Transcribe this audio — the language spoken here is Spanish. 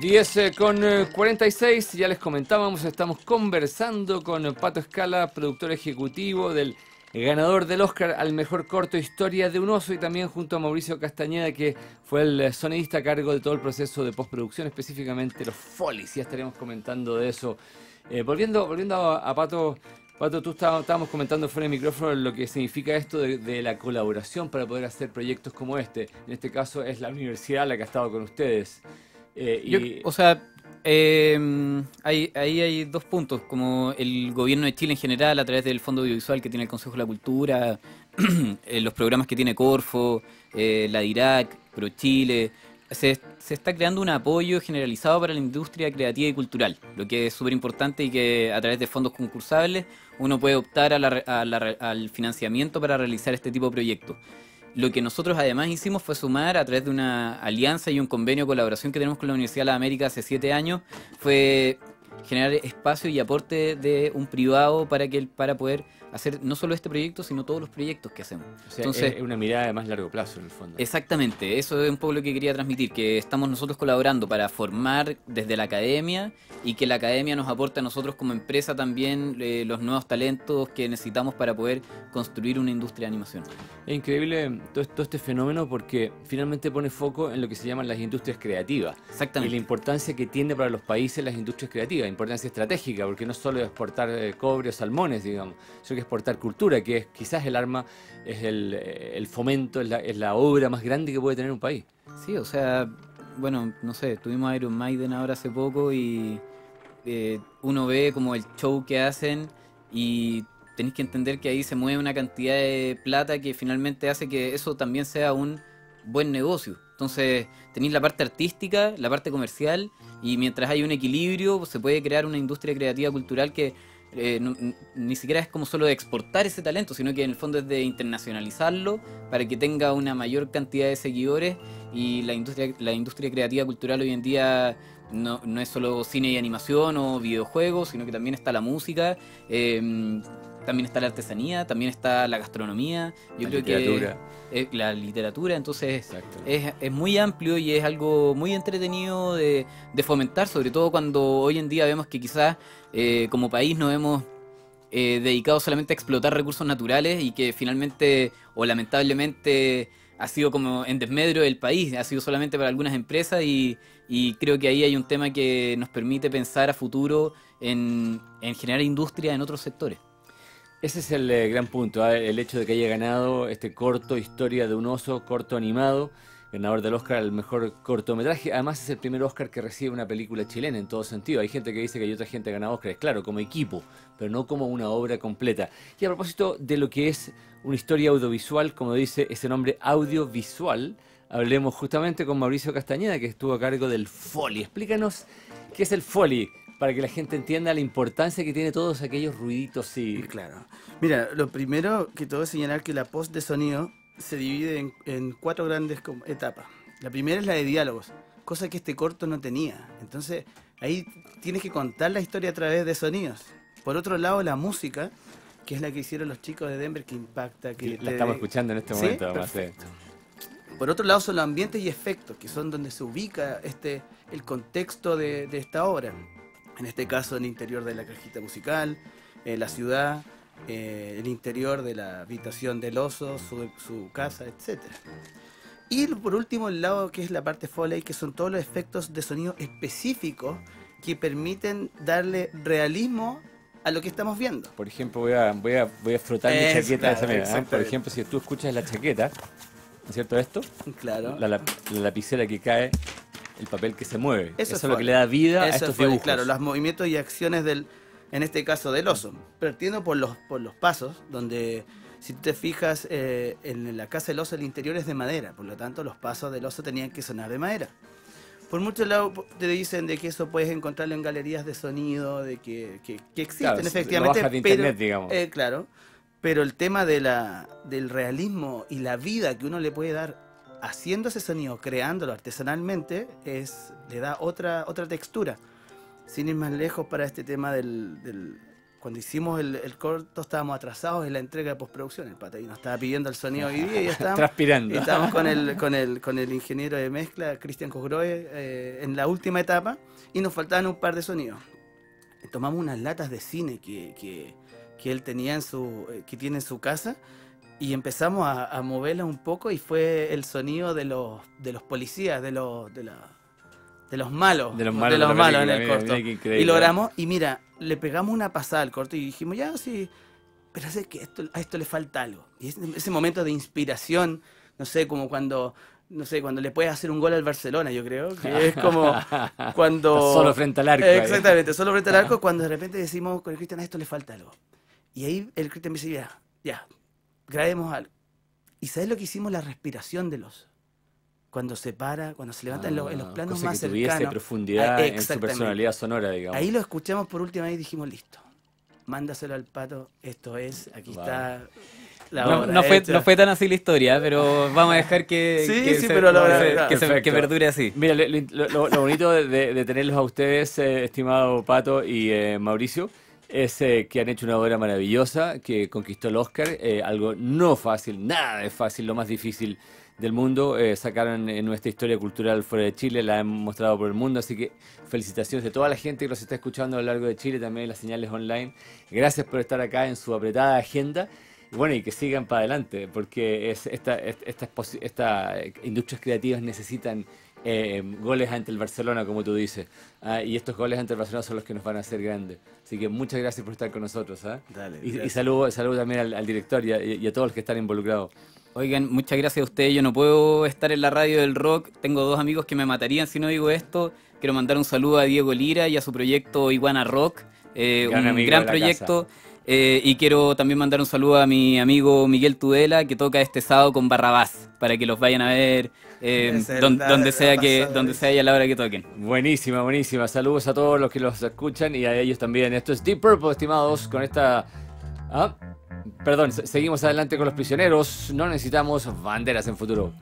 10 eh, con 46, ya les comentábamos, estamos conversando con Pato Escala, productor ejecutivo del ganador del Oscar al mejor corto Historia de un oso y también junto a Mauricio Castañeda que fue el sonidista a cargo de todo el proceso de postproducción, específicamente los folies, ya estaremos comentando de eso. Eh, volviendo volviendo a, Pato, Pato, tú estábamos comentando fuera del micrófono lo que significa esto de, la colaboración para poder hacer proyectos como este. En este caso es la universidad la que ha estado con ustedes. Eh, o sea, eh, ahí hay dos puntos, como el gobierno de Chile en general, a través del Fondo Audiovisual que tiene el Consejo de la Cultura, eh, los programas que tiene Corfo, eh, la DIRAC, ProChile, se, está creando un apoyo generalizado para la industria creativa y cultural, lo que es súper importante y que a través de fondos concursables uno puede optar al financiamiento para realizar este tipo de proyectos. Lo que nosotros además hicimos fue sumar a través de una alianza y un convenio de colaboración que tenemos con la Universidad de la América hace siete años, fue generar espacio y aporte de un privado para que para poder hacer no solo este proyecto, sino todos los proyectos que hacemos. Entonces, es una mirada de más largo plazo en el fondo. Exactamente, eso es un poco lo que quería transmitir, que estamos nosotros colaborando para formar desde la academia y que la academia nos aporte a nosotros como empresa también eh, los nuevos talentos que necesitamos para poder construir una industria de animación. Es increíble todo, este fenómeno porque finalmente pone foco en lo que se llaman las industrias creativas. Exactamente. Y la importancia que tiene para los países las industrias creativas, importancia estratégica, porque no solo exportar eh, cobre o salmones, digamos, sino que exportar cultura, que es quizás el arma, es el, fomento, es la, es la obra más grande que puede tener un país. Sí, o sea, bueno, no sé, tuvimos Iron Maiden ahora hace poco y eh, uno ve como el show que hacen y tenéis que entender que ahí se mueve una cantidad de plata que finalmente hace que eso también sea un buen negocio. Entonces tenéis la parte artística, la parte comercial y mientras hay un equilibrio se puede crear una industria creativa cultural que eh, ni siquiera es como solo de exportar ese talento, sino que en el fondo es de internacionalizarlo para que tenga una mayor cantidad de seguidores y la industria, la industria creativa cultural hoy en día no, no es solo cine y animación o videojuegos, sino que también está la música. Eh, también está la artesanía, también está la gastronomía, yo creo que es, la literatura, entonces es, es, muy amplio y es algo muy entretenido de, fomentar, sobre todo cuando hoy en día vemos que quizás eh, como país nos hemos eh, dedicado solamente a explotar recursos naturales y que finalmente o lamentablemente ha sido como en desmedro del país, ha sido solamente para algunas empresas y, y creo que ahí hay un tema que nos permite pensar a futuro en, en generar industria en otros sectores. Ese es el eh, gran punto, ¿ah? el hecho de que haya ganado este corto Historia de un oso, corto animado, ganador del Oscar al mejor cortometraje. Además es el primer Oscar que recibe una película chilena en todo sentido. Hay gente que dice que hay otra gente que ha ganado Oscars, claro, como equipo, pero no como una obra completa. Y a propósito de lo que es una historia audiovisual, como dice ese nombre audiovisual, hablemos justamente con Mauricio Castañeda, que estuvo a cargo del Foley. Explícanos qué es el Foley para que la gente entienda la importancia que tiene todos aquellos ruiditos. Sí, claro. Mira, lo primero que todo es señalar que la post de sonido se divide en, cuatro grandes etapas. La primera es la de diálogos, cosa que este corto no tenía. Entonces, ahí tienes que contar la historia a través de sonidos. Por otro lado, la música, que es la que hicieron los chicos de Denver, que impacta. que La estamos escuchando en este momento, Perfecto. Por otro lado, son los ambientes y efectos, que son donde se ubica este, el contexto de, de esta obra en este caso el interior de la cajita musical, eh, la ciudad, eh, el interior de la habitación del oso, su, casa, etc. Y por último el lado que es la parte Foley, que son todos los efectos de sonido específicos que permiten darle realismo a lo que estamos viendo. Por ejemplo, voy a, voy a, voy a frotar mi chaqueta de esa manera. ¿eh? Por ejemplo, si tú escuchas la chaqueta, ¿no es cierto esto? Claro. La, la lapicera que cae el papel que se mueve. Eso, es lo que le da vida a estos dibujos. Claro, los movimientos y acciones del, en este caso del oso. Partiendo por los, por los pasos, donde si te fijas eh, en la casa del oso el interior es de madera, por lo tanto los pasos del oso tenían que sonar de madera. Por muchos lados te dicen de que eso puedes encontrarlo en galerías de sonido, de que, que, existen efectivamente. de internet, digamos. Eh, claro, pero el tema de la, del realismo y la vida que uno le puede dar haciendo ese sonido, creándolo artesanalmente, es, le da otra, otra textura. Sin ir más lejos para este tema del, cuando hicimos el, el corto estábamos atrasados en la entrega de postproducción. El pata y nos estaba pidiendo el sonido hoy día y ya estábamos, Transpirando. y estábamos con, el, con, el, con el ingeniero de mezcla, Cristian Cosgroe, eh, en la última etapa y nos faltaban un par de sonidos. Tomamos unas latas de cine que, que, que él tenía en su, eh, que tiene en su casa y empezamos a, a moverlas un poco y fue el sonido de los, de los policías, de los, de la- de los malos, De los malos de los malos en el mira, corto. mira. Y logramos, y mira, le pegamos una pasada al corto y dijimos, ya, sí, pero sé que esto, a esto le falta algo. Y ese, ese momento de inspiración, no sé, como cuando, no sé, cuando le puedes hacer un gol al Barcelona, yo creo, que es como cuando... Solo frente al arco. Exactamente, solo frente al arco, cuando de repente decimos con el Cristian, a esto le falta algo. Y ahí el Cristian me dice, ya, ya, grabemos algo. ¿Y sabes lo que hicimos? La respiración del oso. Cuando se para, cuando se levanta en, los, en los Ah, planos cosa más que tuviese cercanos. profundidad Ah, en su personalidad sonora, digamos. Ahí lo escuchamos por última vez y dijimos, listo, mándaselo al pato, esto es, aquí Wow. está la No, no fue, hecha. no fue tan así la historia, pero vamos a dejar que, Sí, que sí, se- pero lo- que se- claro. que, se- que Perfecto. perdure así. Mira, lo, lo- lo- bonito de tenerlos a ustedes, eh, estimado Pato y eh, Mauricio, es eh, que han hecho una obra maravillosa que conquistó el Oscar, eh, algo no fácil, nada de fácil, lo más difícil del mundo. eh, sacaron en nuestra historia cultural fuera de Chile, la han mostrado por el mundo, así que felicitaciones de toda la gente que los está escuchando a lo largo de Chile, también las señales online. Gracias por estar acá en su apretada agenda. Y bueno, y que sigan para adelante, porque es, esta, es- estas posi- esta, eh, industrias creativas necesitan eh, goles ante el Barcelona, como tú dices. Ah, y estos goles ante el Barcelona son los que nos van a hacer grandes. Así que muchas gracias por estar con nosotros. Dale, Y, y saludo, saludo también al, al director y a, y a todos los que están involucrados. Oigan, muchas gracias a ustedes. Yo no puedo estar en la radio del rock. Tengo dos amigos que me matarían si no digo esto. Quiero mandar un saludo a Diego Lira y a su proyecto Iguana Rock. eh, Gran un gran proyecto. Eh, y quiero también mandar un saludo a mi amigo Miguel Tudela, que toca este sábado con Barrabás, para que los vayan a ver eh, don- la- donde, la sea que, pasada, donde sea y a la hora que toquen. Buenísima, buenísima. Saludos a todos los que los escuchan y a ellos también. Esto es Deep Purple, estimados, con esta... Ah, perdón, se- seguimos adelante con los prisioneros. No necesitamos banderas en futuro.